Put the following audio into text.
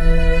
Bye.